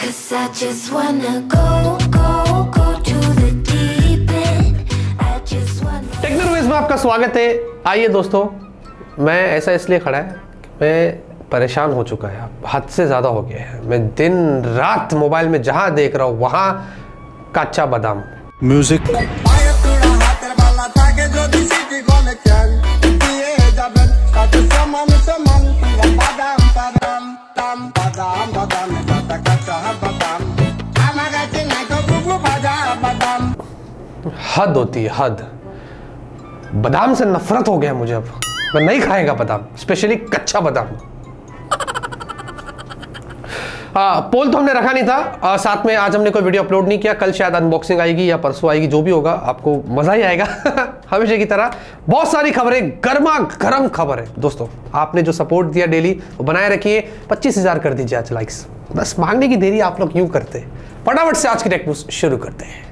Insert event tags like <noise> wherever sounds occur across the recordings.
Cause I just wanna go, go, go to the deep end. I just wanna. टेक्नोलॉजीज़ में आपका स्वागत है आइए दोस्तों मैं ऐसा इसलिए खड़ा है कि मैं परेशान हो चुका है अब हद से ज़्यादा हो गया है मैं दिन रात मोबाइल में जहाँ देख रहा हूँ वहाँ कच्चा बादाम music हद होती है हद। बादाम से नफरत हो गया मुझे अब। मैं नहीं खाएगा बादाम स्पेशली कच्चा बादाम। आ, पोल तो हमने रखा नहीं था। आ, साथ में आज हमने कोई वीडियो अपलोड नहीं किया। कल शायद अनबॉक्सिंग आएगी या परसों आएगी जो भी होगा आपको मज़ा ही आएगा। <laughs> हमेशा की तरह बहुत सारी खबरें गर्मा गर्म खबर। है दोस्तों आपने जो सपोर्ट दिया डेली वो बनाए रखिए। पच्चीस हज़ार कर दीजिए आज लाइक्स बस मांगने की देरी आप लोग यूँ करते। फटाफट से आज की टेक शुरू करते हैं।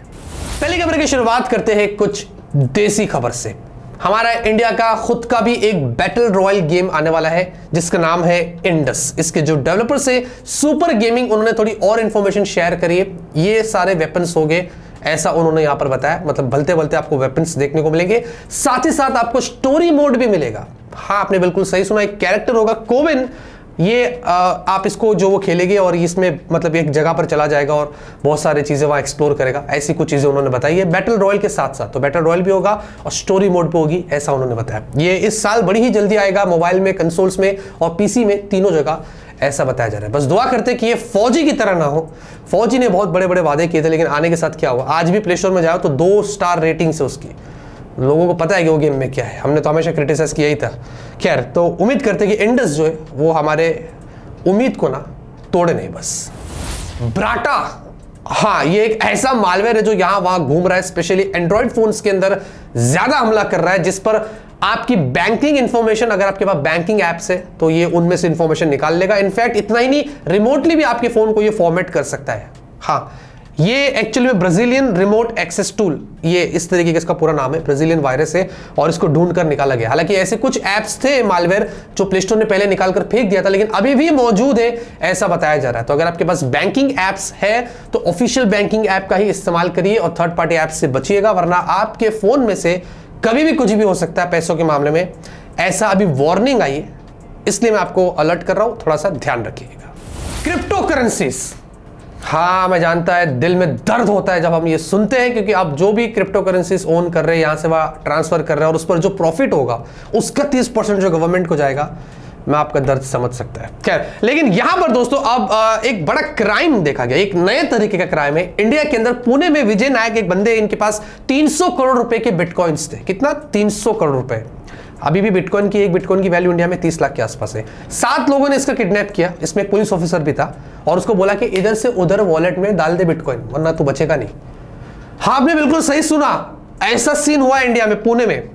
पहली खबर की शुरुआत करते हैं कुछ देसी खबर से। हमारा इंडिया का खुद का भी एक बैटल रॉयल गेम आने वाला है, जिसका नाम है इंडस इसके जो डेवलपर से सुपर गेमिंग उन्होंने थोड़ी और इंफॉर्मेशन शेयर करी है। ये सारे वेपन्स हो गए, ऐसा उन्होंने यहाँ पर बताया। मतलब भलते भलते आपको वेपन्स देखने को मिलेंगे। साथ ही साथ आपको स्टोरी मोड भी मिलेगा। हाँ आपने बिल्कुल सही सुना, एक कैरेक्टर होगा कोविन ये आ, आप इसको जो वो खेलेंगे और इसमें मतलब एक जगह पर चला जाएगा और बहुत सारी चीज़ें वहाँ एक्सप्लोर करेगा ऐसी कुछ चीज़ें उन्होंने बताई है। बैटल रॉयल के साथ साथ तो बैटल रॉयल भी होगा और स्टोरी मोड पे होगी ऐसा उन्होंने बताया। ये इस साल बड़ी ही जल्दी आएगा मोबाइल में कंसोल्स में और पीसी में तीनों जगह ऐसा बताया जा रहा है। बस दुआ करते कि ये फौजी की तरह ना हो। फौजी ने बहुत बड़े बड़े वादे किए थे लेकिन आने के साथ क्या हुआ? आज भी प्ले स्टोर में जाओ तो दो स्टार रेटिंग से उसकी। लोगों को पता है कि वो गेम में क्या है। हमने तो हमेशा क्रिटिसाइज किया ही था। खैर तो उम्मीद करते कि इंडस जो है, वो हमारे उम्मीद को ना तोड़े नहीं बस। ब्राटा हाँ ये एक ऐसा मालवेयर है जो यहाँ वहाँ घूम रहा है स्पेशली एंड्रॉइड फोन्स के अंदर ज़्यादा हमला कर रहा है, जिस पर आपकी बैंकिंग इंफॉर्मेशन अगर आपके पास बैंकिंग एप्स है तो ये उनमें से इंफॉर्मेशन निकाल लेगा। इनफैक्ट इतना ही नहीं रिमोटली भी आपके फ़ोन को ये फॉर्मेट कर सकता है। हाँ ये एक्चुअली में ब्राजीलियन रिमोट एक्सेस टूल ये इस तरीके का इसका पूरा नाम है ब्राजीलियन वायरस है, और इसको ढूंढ कर निकाला गया। हालाँकि ऐसे कुछ एप्स थे मालवेयर जो प्ले स्टोर ने पहले निकाल कर फेंक दिया था, लेकिन अभी भी मौजूद है, ऐसा बताया जा रहा है। तो अगर आपके पास बैंकिंग एप्स है तो ऑफिशियल बैंकिंग ऐप का ही इस्तेमाल करिए और थर्ड पार्टी ऐप से बचिएगा, वरना आपके फ़ोन में से कभी भी कुछ भी हो सकता है पैसों के मामले में। ऐसा अभी वार्निंग आई है, इसलिए मैं आपको अलर्ट कर रहा हूँ, थोड़ा सा ध्यान रखिएगा। क्रिप्टो करेंसीज हाँ मैं जानता है, दिल में दर्द होता है जब हम ये सुनते हैं, क्योंकि आप जो भी क्रिप्टो करेंसीज ओन कर रहे हैं, यहाँ से वह ट्रांसफ़र कर रहे हैं, और उस पर जो प्रॉफिट होगा उसका तीस परसेंट जो गवर्नमेंट को जाएगा, मैं आपका दर्द समझ सकता है। खैर, लेकिन यहाँ पर दोस्तों, अब एक बड़ा क्राइम देखा गया, एक नए तरीके का क्राइम है। इंडिया के अंदर पुणे में विजय नायक, एक बंदे, इनके पास 300 करोड़ रुपए के बिटकॉइंस थे। कितना? 300 करोड़ रुपए। अभी भी बिटकॉइन की, एक बिटकॉइन की वैल्यू इंडिया में 30 लाख के आसपास है। सात लोगों ने इसका किडनैप किया। इसमें एक पुलिस ऑफिसर भी था और उसको बोला कि इधर से उधर वॉलेट में डाल दे बिटकॉइन वरना तू बचेगा नहीं। हाँ आपने बिल्कुल सही सुना। ऐसा सीन हुआ इंडिया में, पुणे में।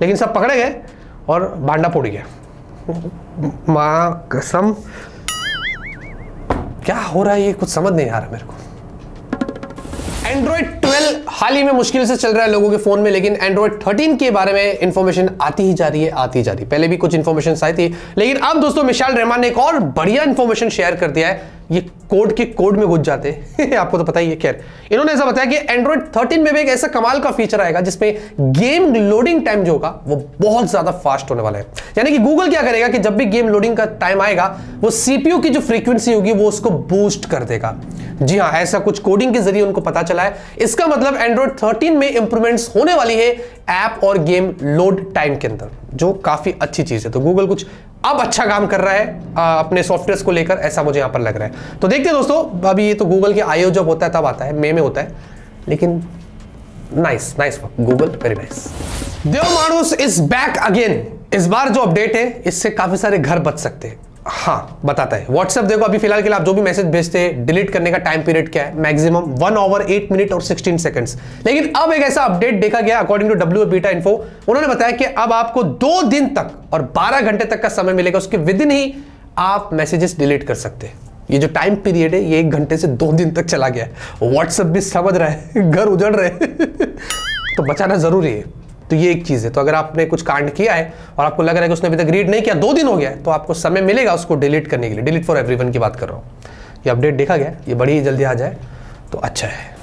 लेकिन सब पकड़े गए और भांडा फोड़ गया। माँ, कसम। क्या हो रहा है ये? कुछ समझ नहीं आ रहा मेरे को। एंड्रॉइड 12 हाल ही में मुश्किल से चल रहा है लोगों के फ़ोन में, लेकिन एंड्रॉइड 13 के बारे में इंफॉर्मेशन आती ही जा रही है, आती ही जा रही है। पहले भी कुछ इंफॉर्मेशन आई थी, लेकिन अब दोस्तों मिशाल रहमान ने एक और बढ़िया इंफॉर्मेशन शेयर कर दिया है। ये कोड के कोड में घुस जाते हैं। <laughs> आपको तो पता ही है, खैर। इन्होंने ऐसा बताया कि एंड्रॉइड 13 में भी एक ऐसा कमाल का फीचर आएगा, जिसमें गेम लोडिंग टाइम जो होगा, वो बहुत ज़्यादा फास्ट होने वाला है। यानी कि गूगल क्या करेगा कि जब भी गेम लोडिंग का टाइम आएगा, वो सीपीयू की जो फ्रीक्वेंसी होगी, वो उसको बूस्ट कर देगा। जी हाँ ऐसा कुछ कोडिंग के ज़रिए उनको पता चला है। इसका मतलब एंड्रॉइड 13 में इंप्रूवमेंट्स होने वाली है ऐप और गेम लोड टाइम के अंदर जो काफ़ी अच्छी चीज़ है। तो गूगल कुछ अब अच्छा काम कर रहा है आ, अपने सॉफ्टवेयर को लेकर ऐसा मुझे यहाँ पर लग रहा है। तो देखते दोस्तों अभी ये तो गूगल के आईओ जब होता है तब आता है मे में होता है। लेकिन nice nice Google very nice Dev Manus is back again इस बार जो अपडेट है इससे काफ़ी सारे घर बच सकते हैं। हाँ बताता है। व्हाट्सएप देखो, अभी फ़िलहाल के लिए आप जो भी मैसेज भेजते हैं डिलीट करने का टाइम पीरियड क्या है? Maximum one hour eight minute और सिक्सटीन सेकंड्स लेकिन अब एक ऐसा अपडेट देखा गया according to W beta info उन्होंने बताया कि अब आपको दो दिन तक और बारह घंटे तक का समय मिलेगा, उसके विद इन ही आप मैसेजेस डिलीट कर सकते हैं। ये जो टाइम पीरियड है, ये एक घंटे से दो दिन तक चला गया है। व्हाट्सएप भी समझ रहा है, घर उजड़ रहे <laughs> तो बचाना ज़रूरी है। तो ये एक चीज़ है। तो अगर आपने कुछ कांड किया है और आपको लग रहा है कि उसने अभी तक रीड नहीं किया, दो दिन हो गया है तो आपको समय मिलेगा उसको डिलीट करने के लिए। डिलीट फॉर एवरीवन की बात कर रहा हूँ। ये अपडेट देखा गया, ये बड़ी जल्दी आ जाए तो अच्छा है।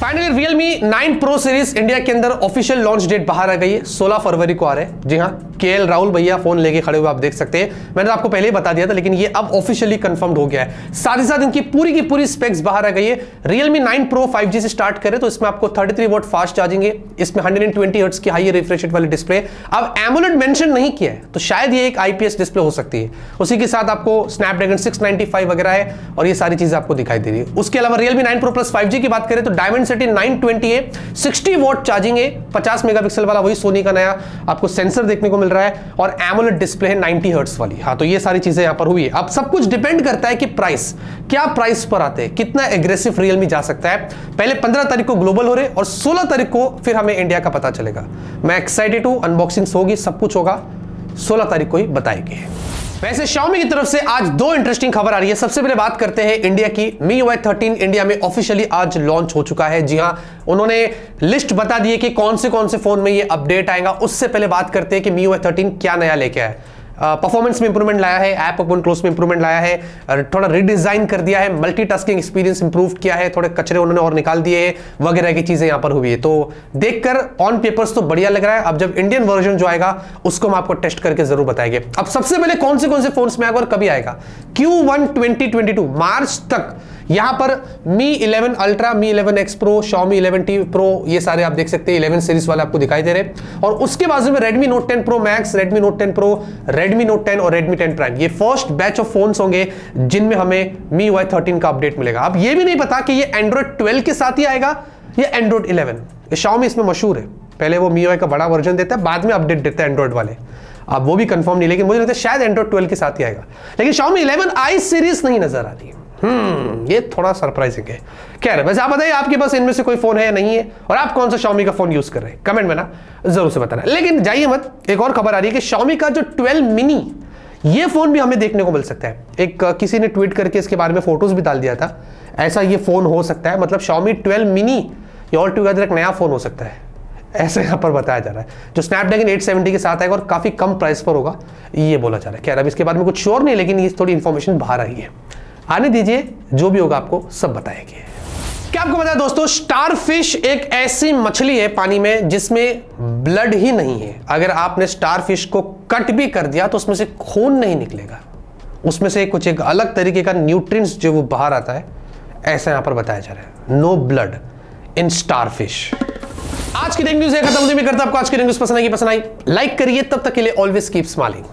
Finally Realme 9 Pro series India के अंदर ऑफिशियल लॉन्च डेट बाहर आ गई है 16 फरवरी को आ रहे हैं। जी हाँ के एल राहुल भैया फ़ोन लेके खड़े हुए आप देख सकते हैं। मैंने तो आपको पहले ही बता दिया था, लेकिन ये अब ऑफिशियली कंफर्म्ड हो गया है। साथ ही साथ इनकी पूरी की पूरी स्पेक्स बाहर आ गई है। Realme 9 Pro 5G से स्टार्ट करें तो इसमें आपको 33 वोट फास्ट चार्जिंग है। इसमें 120 हर्ट्ज की हाई रिफ्रेश वाली डिस्प्ले अब एमोलेड मेंशन नहीं किया है तो शायद ये एक आईपीएस डिस्प्ले हो सकती है। उसी के साथ आपको स्नैपड्रैगन 695 वगैरह है, और ये सारी चीज़ें आपको दिखाई दे रही है। उसके अलावा Realme 9 Pro Plus 5G की बात करें तो डायमंड सिटी 920 है 60 वोट चार्जिंग है 50 मेगापिक्सल वाला वही सोनी का नया आपको सेंसर देखने को मिल रहा है और एमोलेड डिस्प्ले है 90 हर्ट्स वाली। हाँ तो ये सारी चीज़ें यहाँ पर हुई है। अब सब कुछ डिपेंड करता है कि प्राइस क्या प्राइस पर आते हैं, कितना एग्रेसिव रियलमी जा सकता है। पहले 15 तारीख को ग्लोबल हो रहे और 16 तारीख को फिर हमें इंडिया का पता चलेगा। मैं एक्साइटेड हूँ अनबॉक्सिंग होगी, सब कुछ होगा 16 तारीख को ही बताएँगे। वैसे Xiaomi की तरफ़ से आज दो इंटरेस्टिंग खबर आ रही है। सबसे पहले बात करते हैं इंडिया की। मी वाई थर्टीन इंडिया में ऑफिशियली आज लॉन्च हो चुका है। जी हाँ उन्होंने लिस्ट बता दी है कि कौन से कौन से फ़ोन में ये अपडेट आएगा। उससे पहले बात करते हैं कि मी वाई थर्टीन क्या नया लेके आया परफॉर्मेंस में इंप्रूवमेंट लाया है ऐप ओपन क्लोज में इंप्रूवमेंट लाया है थोड़ा रिडिजाइन कर दिया है मल्टीटास्किंग एक्सपीरियंस इंप्रूव किया है, थोड़े कचरे उन्होंने और निकाल दिए हैं, वगैरह की चीज़ें यहाँ पर हुई है। तो देखकर ऑन पेपर्स तो बढ़िया लग रहा है, अब जब इंडियन वर्जन जो आएगा, उसको हम आपको टेस्ट करके ज़रूर बताएँगे। अब सबसे पहले कौन से कौन से फ़ोन में आएगा और कभी आएगा? क्यू वन मार्च तक यहाँ पर Mi 11 ultra Mi 11 X pro Xiaomi 11T Pro, ये सारे आप देख सकते हैं 11 सीरीज़ वाले आपको दिखाई दे रहे हैं। और उसके बाजू में Redmi Note 10 Pro Max, Redmi Note 10 Pro, Redmi Note 10 और Redmi 10 Prime ये फ़र्स्ट बैच ऑफ़ फोन्स होंगे, जिनमें हमें मी UI 13 का अपडेट मिलेगा। अब ये भी नहीं पता कि ये Android 12 के साथ ही आएगा या 11 ये Xiaomi इसमें मशहूर है। पहले वो मी का बड़ा वर्जन देता है, बाद में अपडेट देता है एंड्रॉइड वाले। अब वो भी कंफर्म नहीं, लेकिन मुझे लगता है शायद एंड्रॉइड 12 के साथ ही आएगा। लेकिन Xiaomi 11 आई सीरीज़ नहीं नज़र आ रही। हम्म ये थोड़ा सरप्राइजिंग है। क्या है, वैसे आप बताइए, आपके पास इनमें से कोई फ़ोन है या नहीं है? और आप कौन सा शॉमी का फ़ोन यूज़ कर रहे हैं? कमेंट में ना ज़रूर से बताना। लेकिन जाइए मत, एक और खबर आ रही है कि शॉमी का जो 12 मिनी ये फ़ोन भी हमें देखने को मिल सकता है। एक किसी ने ट्वीट करके इसके बारे में फ़ोटोज़ भी डाल दिया था। ऐसा ये फ़ोन हो सकता है मतलब शॉमी ट्वेल्व मिनी ये ऑल टुगेदर एक नया फ़ोन हो सकता है। ऐसे यहाँ पर बताया जा रहा है। जो स्नैपड्रैगन 870 के साथ आएगा और काफ़ी कम प्राइस पर होगा, ये बोला जा रहा है। खैर अब इसके बारे में कुछ श्योर नहीं, लेकिन ये थोड़ी इन्फॉर्मेशन बाहर आई है। आने दीजिए, जो भी होगा आपको सब बताएँगे। क्या आपको है दोस्तों स्टार फ़िश एक ऐसी मछली है पानी में जिसमें ब्लड ही नहीं है। अगर आपने स्टार फ़िश को कट भी कर दिया तो उसमें से खून नहीं निकलेगा। उसमें से कुछ एक अलग तरीके का न्यूट्रिएंट्स जो वो बाहर आता है, ऐसा यहाँ पर बताया जा रहा है। No blood in starfish आज की न्यूज़ खत्म करता आपको आज की न्यूज़ पसंद आएगी पसंद आई लाइक करिए, तब तक के लिए ऑलवेज कीप स्माइलिंग